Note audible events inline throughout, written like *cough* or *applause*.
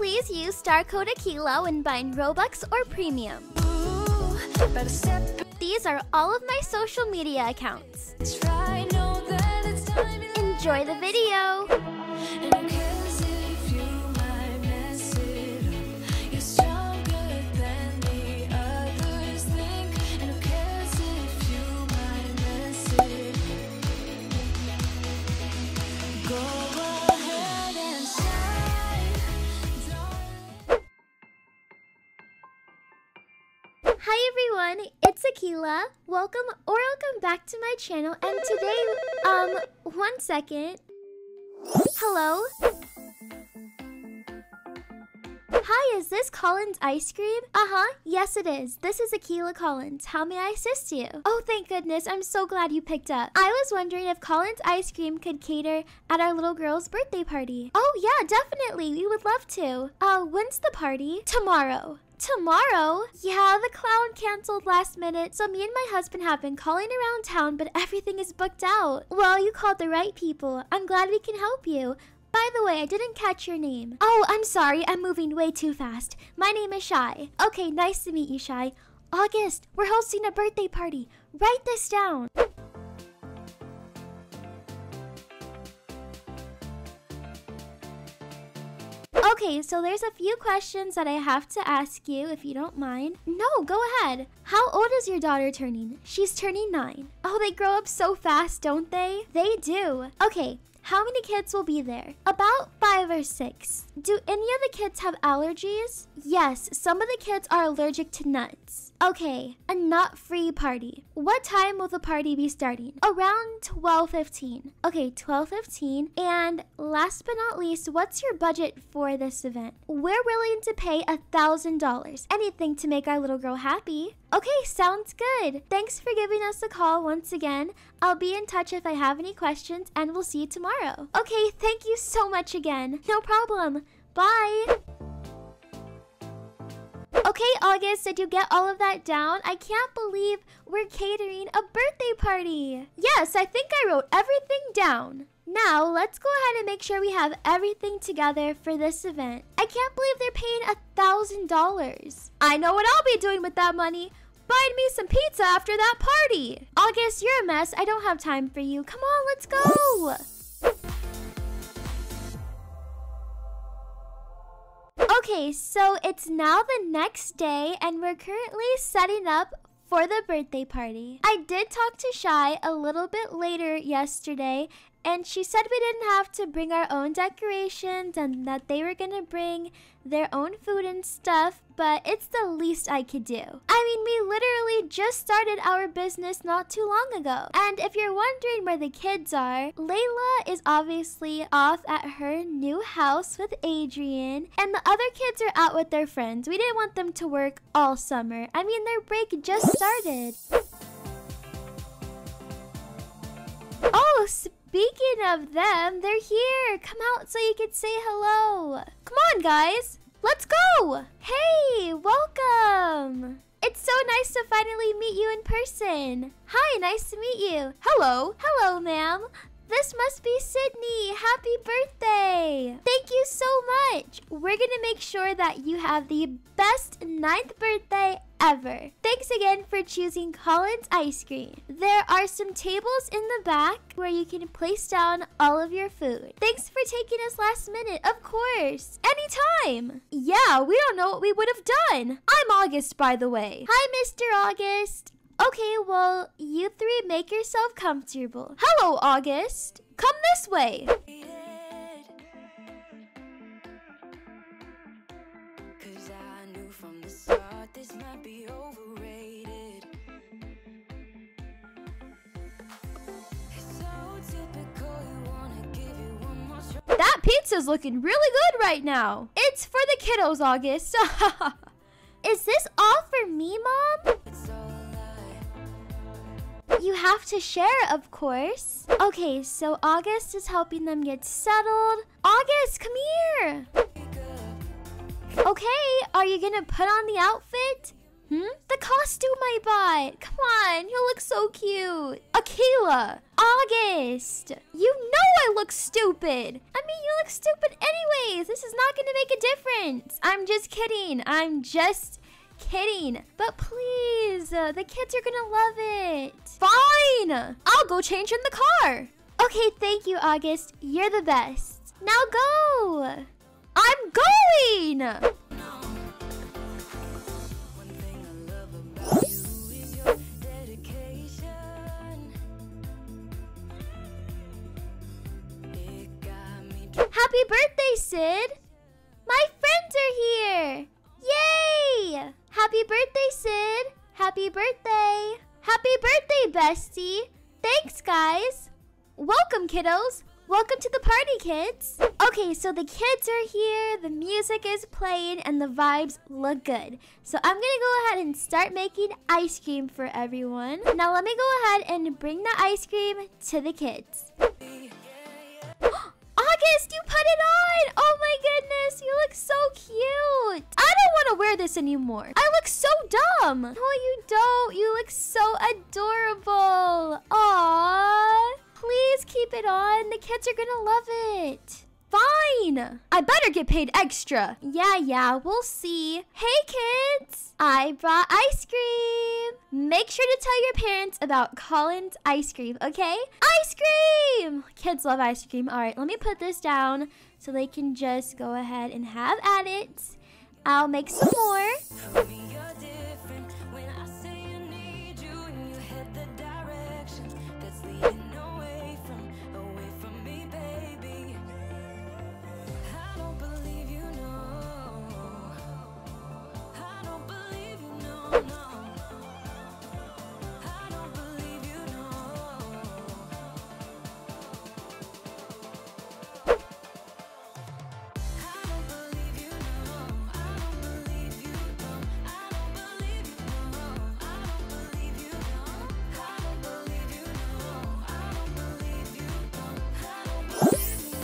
Please use star code Akeila when buying Robux or Premium. These are all of my social media accounts. Enjoy the video! Welcome or welcome back to my channel and today, um, one second. Hello? Hi, is this Collins Ice Cream? Uh-huh, yes it is. This is Akeila Collins. How may I assist you? Oh, thank goodness. I'm so glad you picked up. I was wondering if Collins Ice Cream could cater at our little girl's birthday party. Oh, yeah, definitely. We would love to. Uh, when's the party? Tomorrow. Tomorrow? Yeah, the clown canceled last minute, so me and my husband have been calling around town, but everything is booked out. Well, you called the right people. I'm glad we can help you. By the way, I didn't catch your name. Oh, I'm sorry, I'm moving way too fast. My name is Shy. Okay, nice to meet you, Shy. August, we're hosting a birthday party. Write this down. Okay, so there's a few questions that I have to ask you if you don't mind. No, go ahead. How old is your daughter turning? She's turning nine. Oh, they grow up so fast, don't they? They do. Okay, how many kids will be there? About five or six. Do any of the kids have allergies? Yes, some of the kids are allergic to nuts. Okay, a not free party. What time will the party be starting? Around 12:15. Okay, 12:15. And last but not least, what's your budget for this event? We're willing to pay a thousand dollars. Anything to make our little girl happy. Okay, sounds good. Thanks for giving us a call once again. I'll be in touch if I have any questions, and we'll see you tomorrow. Okay, thank you so much again. No problem. Bye. Okay, August, did you get all of that down? I can't believe we're catering a birthday party. Yes, I think I wrote everything down. Now, let's go ahead and make sure we have everything together for this event. I can't believe they're paying a $1,000. I know what I'll be doing with that money. Buying me some pizza after that party. August, you're a mess. I don't have time for you. Come on, let's go. Okay, so it's now the next day, and we're currently setting up for the birthday party. I did talk to Shy a little bit later yesterday, and she said we didn't have to bring our own decorations and that they were gonna bring their own food and stuff, but it's the least I could do. I mean, we literally just started our business not too long ago. And if you're wondering where the kids are, Layla is obviously off at her new house with Adrian, and the other kids are out with their friends. We didn't want them to work all summer. I mean, their break just started. Oh, Speaking of them, they're here. Come out so you can say hello. Come on, guys. Let's go. Hey, welcome. It's so nice to finally meet you in person. Hi, nice to meet you. Hello. Hello, ma'am. This must be Sydney. Happy birthday. Thank you so much. We're going to make sure that you have the best ninth birthday ever. Thanks again for choosing Collins Ice Cream. There are some tables in the back where you can place down all of your food. Thanks for taking us last minute, of course. Anytime. Yeah, we don't know what we would have done. I'm August, by the way. Hi, Mr. August. Okay, well, you three make yourself comfortable. Hello, August. Come this way. That pizza's looking really good right now. It's for the kiddos, August. *laughs* Is this all for me, Mom? You have to share, of course. Okay, so August is helping them get settled. August, come here. Okay, are you gonna put on the outfit? Hmm? The costume I bought. Come on, you look so cute. Akeila, August. You know I look stupid. I mean, you look stupid anyways. This is not gonna make a difference. I'm just kidding. I'm just kidding. But please, uh, the kids are gonna love it. Fine. I'll go change in the car. Okay, thank you, August. You're the best. Now go. I'm going. Happy birthday, Sid! My friends are here! Happy birthday, Sid! Happy birthday! Happy birthday, bestie! Thanks, guys! Welcome, kiddos! Welcome to the party, kids! Okay, so the kids are here, the music is playing, and the vibes look good. So I'm gonna go ahead and start making ice cream for everyone. Now let me go ahead and bring the ice cream to the kids. August, you put it on! Oh my goodness, you look so cute! I don't want to wear this anymore. I look so dumb. No, you don't. You look so adorable. Aww. Please keep it on. The kids are gonna love it. Fine. I better get paid extra. Yeah, yeah, we'll see. Hey, kids. I brought ice cream. Make sure to tell your parents about Collins ice cream, okay? Ice cream! Kids love ice cream. All right, let me put this down so they can just go ahead and have at it. I'll make some more.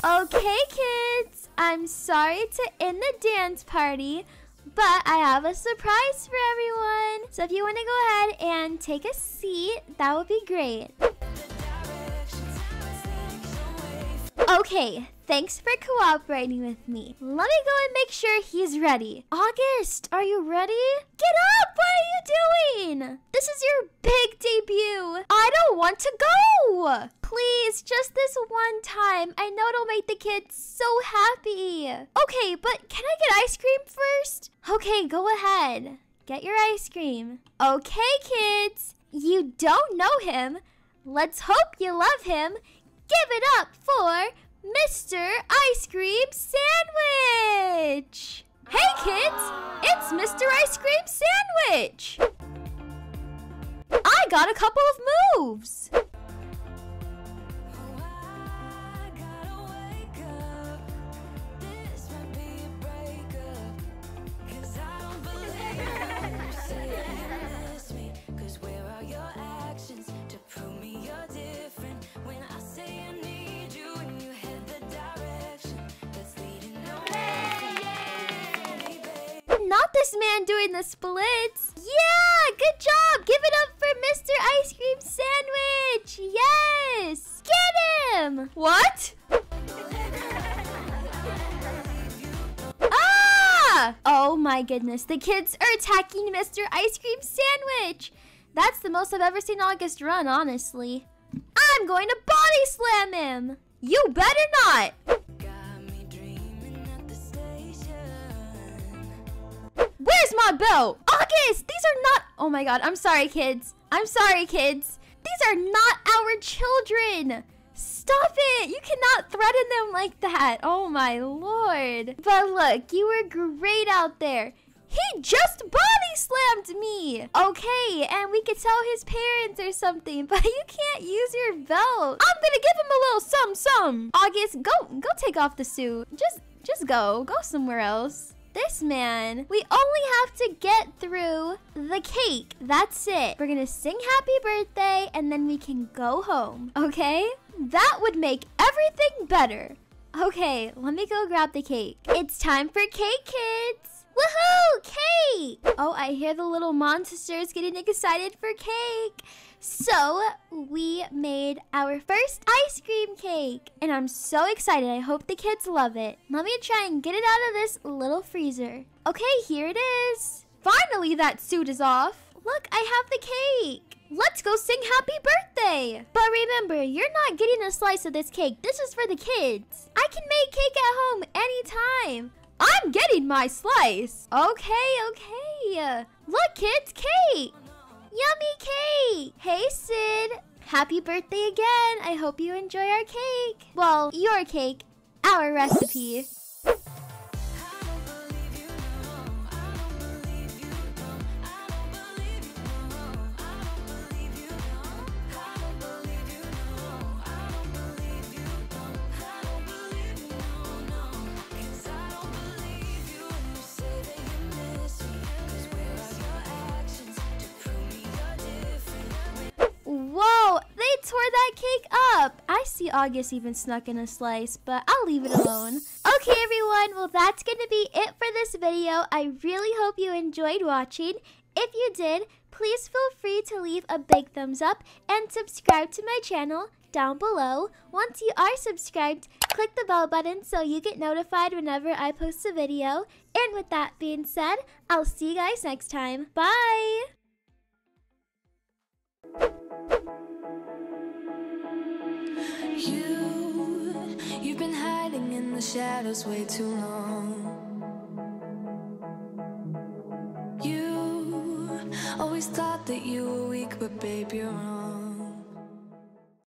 Okay, kids, I'm sorry to end the dance party, but I have a surprise for everyone. So if you want to go ahead and take a seat, that would be great. Okay, thanks for cooperating with me. Let me go and make sure he's ready. August, are you ready? Get up! What are you doing? This is your big debut. Want to go. Please, just this one time. I know it'll make the kids so happy. Okay, but can I get ice cream first? Okay, go ahead. Get your ice cream. Okay, kids. You don't know him. Let's hope you love him. Give it up for Mr. Ice Cream Sandwich! Hey kids, it's Mr. Ice Cream Sandwich! I got a couple of moves! Not this man doing the splits. My goodness. The kids are attacking Mr. Ice Cream Sandwich. That's the most I've ever seen August run, honestly. I'm going to body slam him. You better not. Where's my belt? August, these are not. Oh my god, I'm sorry, kids. I'm sorry, kids. These are not our children. Stop it! You cannot threaten them like that. Oh my lord. But look, you were great out there. He just body slammed me. Okay, and we could tell his parents or something, *laughs* but you can't use your belt. I'm gonna give him a little some some. August, go go take off the suit. Just just go. Go somewhere else. This man, we only have to get through the cake. That's it. We're gonna sing happy birthday and then we can go home, okay? That would make everything better. Okay, let me go grab the cake. It's time for cake, kids. Woohoo! Cake! Oh, I hear the little monsters getting excited for cake. So, we made our first ice cream cake, and I'm so excited. I hope the kids love it. Let me try and get it out of this little freezer. Okay, here it is. Finally, that suit is off. Look, I have the cake. Let's go sing happy birthday. But remember, you're not getting a slice of this cake. This is for the kids. I can make cake at home anytime. I'm getting my slice. Okay, okay. Look, kids, cake. Yummy cake! Hey, Sid! Happy birthday again! I hope you enjoy our cake. Well, your cake, our recipe. See August even snuck in a slice, but I'll leave it alone. Okay, everyone, well, that's going to be it for this video. I really hope you enjoyed watching. If you did, please feel free to leave a big thumbs up and subscribe to my channel down below. Once you are subscribed, click the bell button so you get notified whenever I post a video. And with that being said, I'll see you guys next time. Bye! The shadows way too long. You always thought that you were weak, but babe, you're wrong.